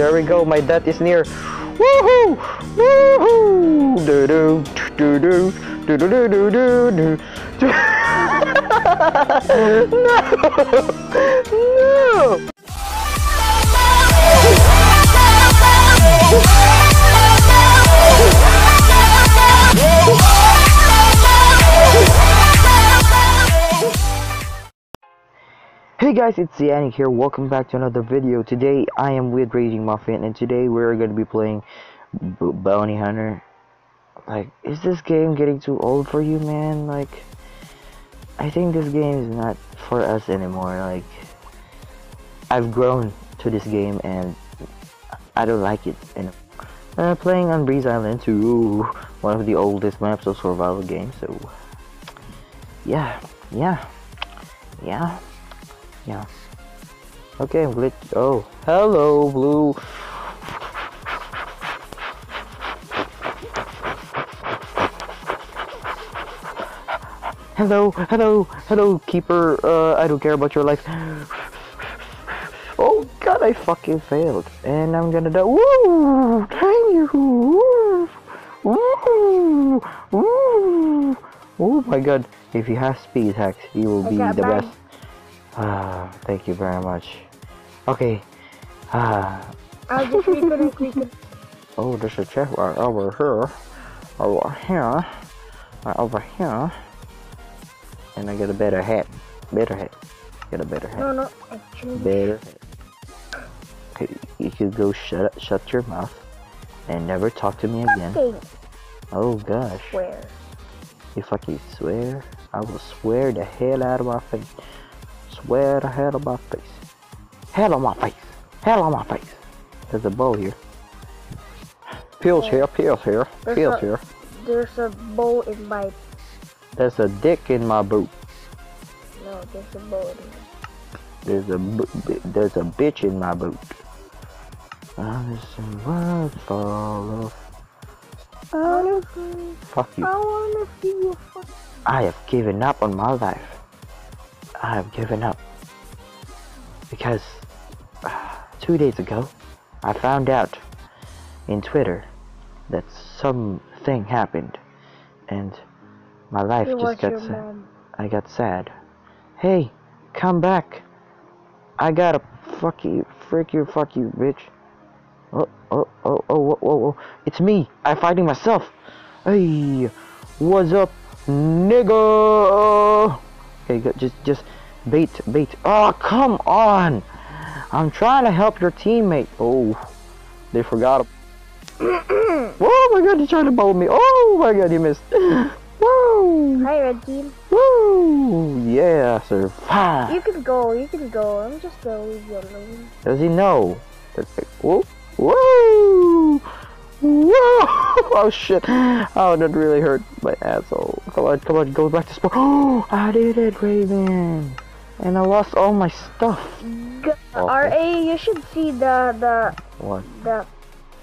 there we go. My death is near. Woohoo! Woohoo! Do do do do do do do do do do. no! No! Hey guys, ItzCyanic here. Welcome back to another video. Today I am with Raging Muffin, and today we're to be playing B Bounty Hunter. Like, is this game getting too old for you, man? Like, I think this game is not for us anymore. Like, I've grown to this game, and I don't like it. And uh, playing on Breeze Island 2, one of the oldest maps of survival games. So, yeah, yeah, yeah. Yeah. Okay, I'm glitch. Oh, hello, Blue. Hello, hello, hello, Keeper. Uh, I don't care about your life. Oh God, I fucking failed, and I'm gonna die. Woo! Thank you. Woo! Woo! Woo! Oh my God! If you have speed hacks, you will be the best. Ah, thank you very much. Okay. Ah. I'll just reconnect, reconnect. Oh, there's a chest right over here. Over here. Right over here. And I get a better hat. Better hat. Get a better hat. No, no, actually. Better hat. Okay, you could go shut up, shut your mouth and never talk to me again. Oh gosh. Swear. If I can swear, I will swear the hell out of my face. Swear the hell on my face. Hell on my face. Hell on my face. There's a bow here. Pills here, pills here, There's pills a- here. There's a bow in my. There's a dick in my boot. No, there's a bow in my. There's a there's a bitch in my boot. Honest words fall off. I wanna see. Fuck you. I wanna see you. I have given up on my life. I have given up. Because two days ago, I found out in Twitter that something happened. And my life It just got sad. mom. I got sad. Hey, come back. I gotta fuck you, frick you, fuck you, bitch. Oh, oh, oh, oh, whoa, whoa, whoa. It's me. I'm fighting myself. Hey, what's up, nigga? Okay, go- just, just bait, bait. Oh, come on. I'm trying to help your teammate. Oh, they forgot. oh my god, he's trying to bowl me. Oh my god, he missed. Woo! Hi, red team. Woo! Yeah, survive. You can go. You can go. I'm just gonna leave you alone. Does he know? Whoa! Woo! Whoa! Oh shit! Oh, that really hurt my asshole. Come on, come on, go back to sport. Oh, I did it, Raven. And I lost all my stuff. G- Awful. RA, you should see the the What? the.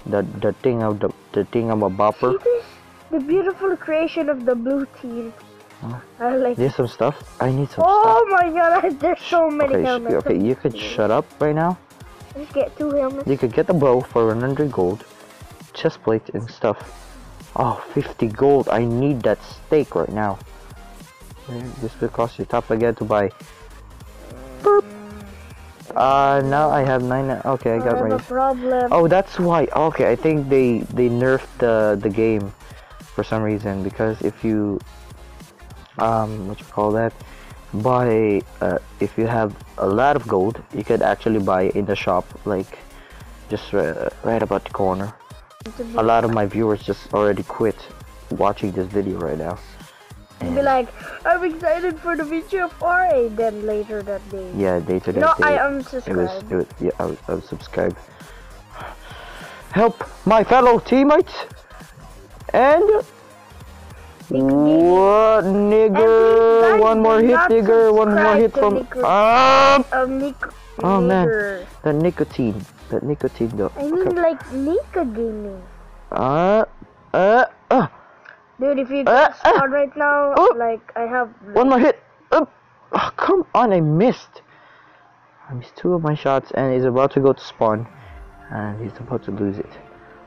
The the thing of the the thing of a bopper. See this? The beautiful creation of the blue team. Huh? I like. Need some stuff? I need some Oh my god! There's so many Okay, helmets. okay, you could shut up right now. Just get two helmets. You could get the bow for 100 gold, chest plate and stuff. Oh, 50 gold. I need that steak right now. Eh, Just because you top again to buy. Burp. Uh, now I have nine. Okay, I got a problem. Oh, that's why. Okay, I think they they nerfed the the game for some reason because if you um what you call that buy uh, if you have a lot of gold you could actually buy in the shop like just uh, right about the corner a lot of my viewers just already quit watching this video right now And be like, I'm excited for the video of RA. Then later that day. yeah day to day No, I it was it was yeah I was, I was subscribed help my fellow teammates and what nigger one more hit nigger one more hit from ah Um, Oh, man. The nicotine the nicotine though I mean, okay. like gaming. uh uh uh Dude, if you Uh, spawn right now, oh. like I have. one more hit up oh, come on I missed I missed two of my shots and he's about to go to spawn And he's about to lose it.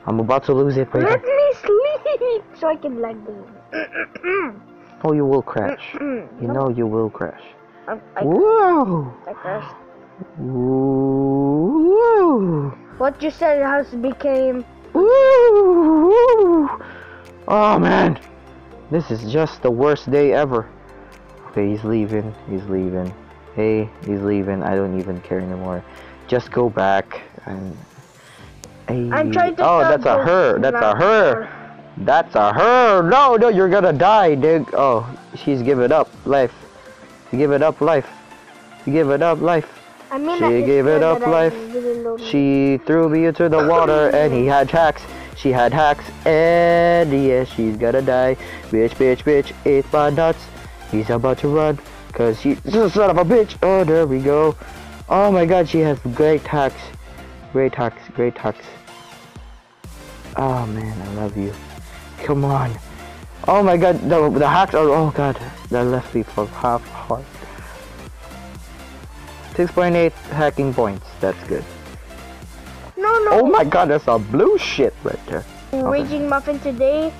I'm about to lose it right Let now. me sleep so I can like the. Oh, you will crash. You know you will crash. I, I, Whoa! I crashed. Woo! What you said has became. Woo! Oh man, this is just the worst day ever. Okay, he's leaving. He's leaving. Hey, he's leaving. I don't even care anymore. Just go back and. Hey. I'm trying to. Oh, that's a her. That's a her. That's a her. No, no, you're gonna die, dude. Oh, she's giving up life. Give it up life. Give it up life. I mean, She gave it up life. She threw me into the water and he had hacks. She had hacks and yeah, she's gonna die. Bitch, bitch, bitch, ate my nuts. He's about to run because a son of a bitch. Oh, there we go. Oh my god, she has great hacks. Great hacks, great hacks. Oh man, I love you. Come on. Oh my god, the, the hacks are, oh god, that left me for half heart. 6.8 hacking points, that's good. No, no. Oh my god, that's a blue shit right there. Raging Muffin today.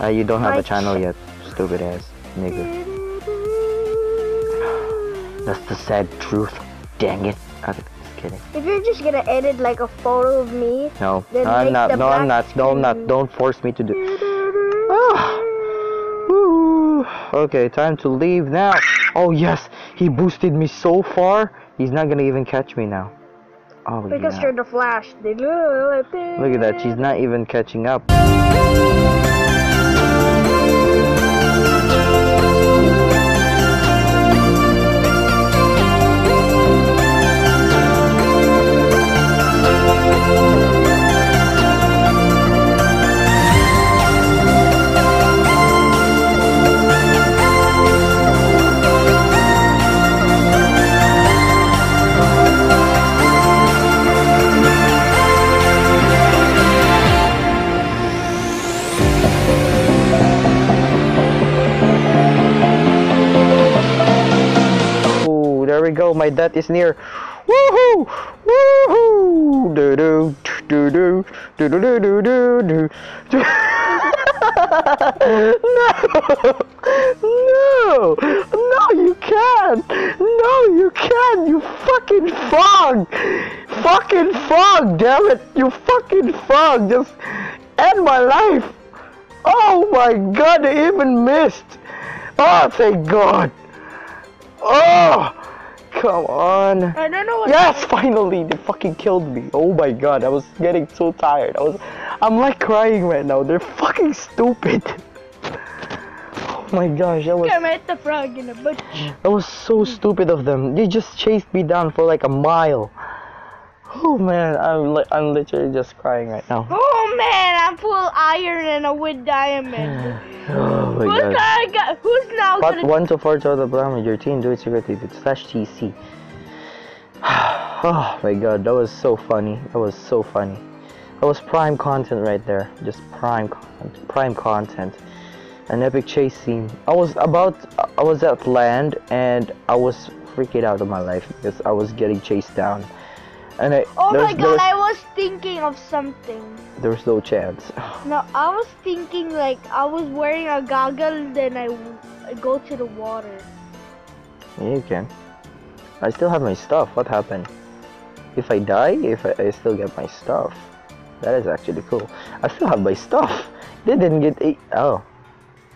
Uh, you don't have a channel ch- yet, stupid ass nigga. That's the sad truth. Dang it. I'm just kidding. If you're just gonna edit like a photo of me, No, I'm not. No, I'm not. No, I'm not. Don't force me to do. Ah. Okay, time to leave now. Oh yes, he boosted me so far. He's not gonna even catch me now. Oh because yeah. you're the Flash. Look at that. She's not even catching up. My death is near. Woohoo! Woohoo! Do do do do do do do do do do. No! No! No, you can't! No, you can't! You fucking frog! Fucking frog! Damn it! You fucking frog! Just end my life! Oh my god, I even missed! Oh, thank god! Oh! Come on! I don't know what. Yes, finally, they fucking killed me. Oh my god, I was getting so tired. I was, I'm like crying right now. They're fucking stupid. Oh my gosh, that was I met the frog in the bush. that was so stupid of them. They just chased me down for like a mile. Oh man, I'm li- I'm literally just crying right now. Oh man, I'm full iron and a wood diamond. Oh my who's god. got, Who's now Part gonna? 1 to 4 to the of your team, do it secretly slash TC. oh my god, that was so funny. That was so funny. That was prime content right there. Just prime content. Prime content. An epic chase scene. I was about, I was at land and I was freaking out of my life because I was getting chased down. And I, Oh my was- god, was- I was thinking of something. there was no chance. No, I was thinking like I was wearing a goggle, then I go to the water. Yeah, you can. I still have my stuff. What happened? If I die, if I, I still get my stuff. That is actually cool. I still have my stuff. They didn't get a oh.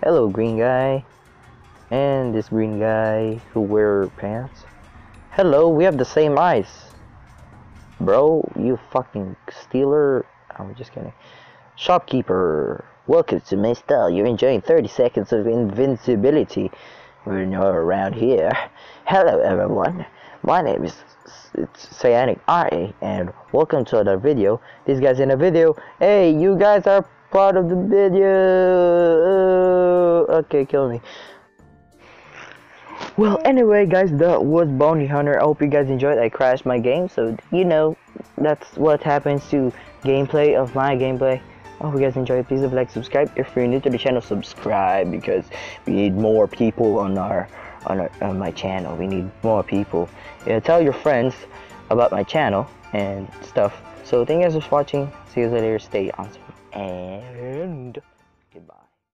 Hello green guy. And this green guy who wear pants. Hello, we have the same eyes. Bro, you fucking stealer. I'm just kidding. Shopkeeper. Welcome to my stall. You're enjoying 30 seconds of invincibility. We're not around here. Hello everyone. My name is Cyanic RA and welcome to another video. These guys in a video. Hey, you guys are part of the video. Uh, okay, kill me. Well, anyway, guys, that was Bounty Hunter. I hope you guys enjoyed. I crashed my game, so you know that's what happens to gameplay of my gameplay. I hope you guys enjoyed. Please leave like, subscribe. If you're new to the channel, subscribe because we need more people on our on, our, on my channel. We need more people. Yeah, tell your friends about my channel and stuff So thank you guys for watching. See you later. Stay awesome and